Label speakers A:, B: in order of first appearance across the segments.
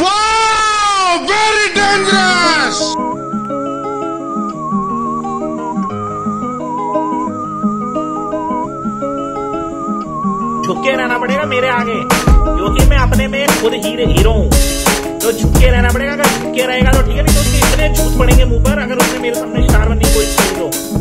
A: Wow! Very dangerous!
B: रहना पड़ेगा मेरे आगे, क्योंकि मैं अपने में खुद हीरे हीरो हूँ तो झुक रहना पड़ेगा, अगर झुक रहेगा तो ठीक है, नहीं तो उसके इतने झूठ पड़ेंगे मुँह पर, अगर उसने मेरे सामने स्टार बनने की कोशिश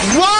A: What?